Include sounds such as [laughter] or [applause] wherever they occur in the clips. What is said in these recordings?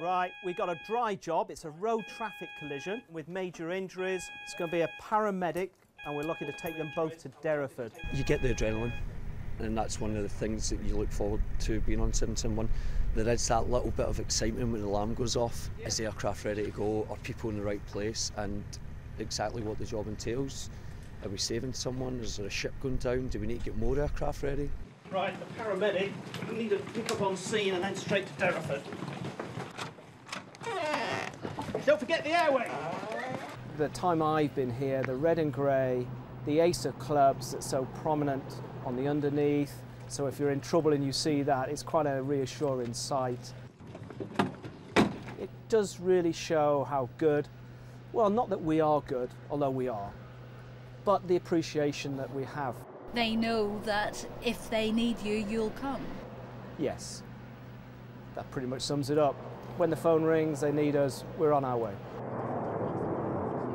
Right, we got a dry job. It's a road traffic collision with major injuries. It's going to be a paramedic, and we're lucky to take them both to Derriford. You get the adrenaline, and that's one of the things that you look forward to being on 771. There is that little bit of excitement when the alarm goes off. Is the aircraft ready to go? Are people in the right place? And exactly what the job entails. Are we saving someone? Is there a ship going down? Do we need to get more aircraft ready? Right, the paramedic, we need to pick up on scene and then straight to Derriford. Don't forget the airway. The time I've been here, the red and grey, the Acer clubs that's so prominent on the underneath. So if you're in trouble and you see that, it's quite a reassuring sight. It does really show how good, well, not that we are good, although we are, but the appreciation that we have. They know that if they need you, you'll come. Yes. That pretty much sums it up. When the phone rings, they need us, we're on our way.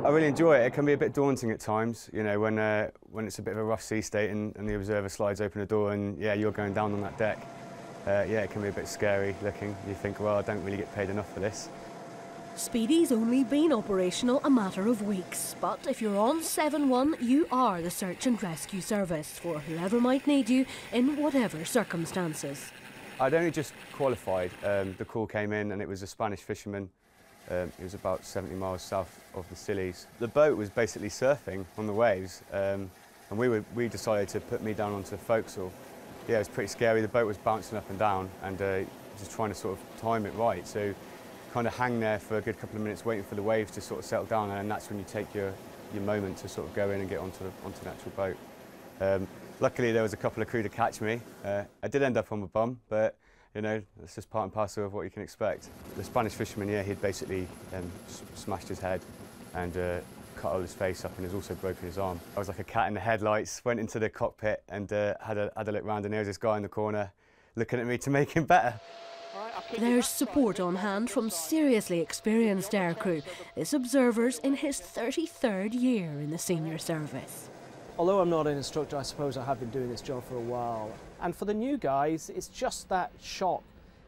I really enjoy it. It can be a bit daunting at times, you know, when, uh, when it's a bit of a rough sea state and, and the observer slides open the door and, yeah, you're going down on that deck. Uh, yeah, it can be a bit scary looking. You think, well, I don't really get paid enough for this. Speedy's only been operational a matter of weeks, but if you're on 7-1, you are the search and rescue service for whoever might need you in whatever circumstances. I'd only just qualified. Um, the call came in and it was a Spanish fisherman. Um, it was about 70 miles south of the Scillies. The boat was basically surfing on the waves um, and we, were, we decided to put me down onto the forecastle. Yeah, it was pretty scary. The boat was bouncing up and down and uh, just trying to sort of time it right. So kind of hang there for a good couple of minutes waiting for the waves to sort of settle down and that's when you take your, your moment to sort of go in and get onto the, onto the actual boat. Um, luckily there was a couple of crew to catch me. Uh, I did end up on my bum, but you know, it's just part and parcel of what you can expect. The Spanish fisherman, yeah, he'd basically um, smashed his head and uh, cut all his face up and has also broken his arm. I was like a cat in the headlights, went into the cockpit and uh, had, a, had a look round and there was this guy in the corner looking at me to make him better. There's support on hand from seriously experienced aircrew. This observer's in his 33rd year in the senior service. Although I'm not an instructor, I suppose I have been doing this job for a while. And for the new guys, it's just that shock.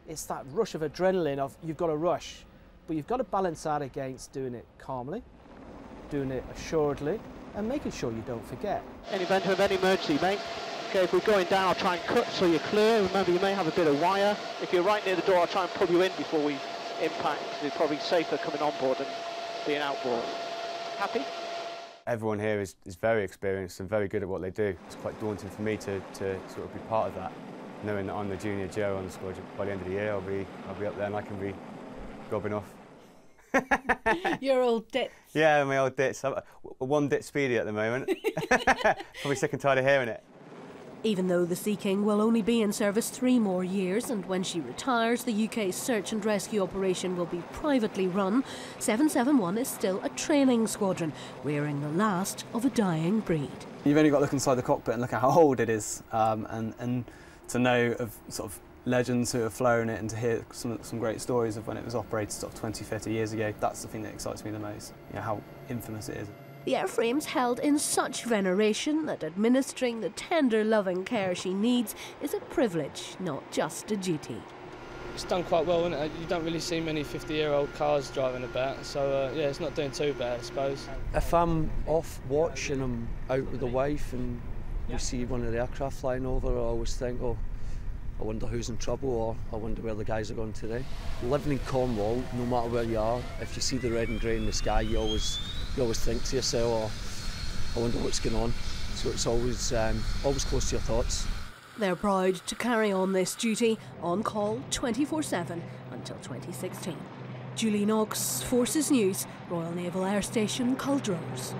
It's that rush of adrenaline of you've got to rush. But you've got to balance that against doing it calmly, doing it assuredly, and making sure you don't forget. In event of any emergency, mate, Okay, if we're going down, I'll try and cut so you're clear. Remember, you may have a bit of wire. If you're right near the door, I'll try and pull you in before we impact. It's probably safer coming on board than being outboard. Happy? Everyone here is, is very experienced and very good at what they do. It's quite daunting for me to, to sort of be part of that, knowing that I'm the junior Joe on the squad. By the end of the year, I'll be, I'll be up there and I can be gobbing off. [laughs] Your old dits. Yeah, my old dits. I'm one dit speedy at the moment. [laughs] Probably sick and tired of hearing it. Even though the Sea King will only be in service three more years, and when she retires, the UK's search and rescue operation will be privately run, 771 is still a training squadron, rearing the last of a dying breed. You've only got to look inside the cockpit and look at how old it is, um, and, and to know of sort of legends who have flown it and to hear some, some great stories of when it was operated sort of 20, 30 years ago, that's the thing that excites me the most, you know, how infamous it is. The airframe's held in such veneration that administering the tender loving care she needs is a privilege, not just a duty. It's done quite well, isn't it? You don't really see many 50-year-old cars driving about, so uh, yeah, it's not doing too bad, I suppose. If I'm off watch and I'm out with the wife and we see one of the aircraft flying over, I always think, oh, I wonder who's in trouble or I wonder where the guys are going today. Living in Cornwall, no matter where you are, if you see the red and grey in the sky, you always you always think to yourself, oh, I wonder what's going on. So it's always um, always close to your thoughts. They're proud to carry on this duty on call 24 7 until 2016. Julie Knox, Forces News, Royal Naval Air Station, Culdrose.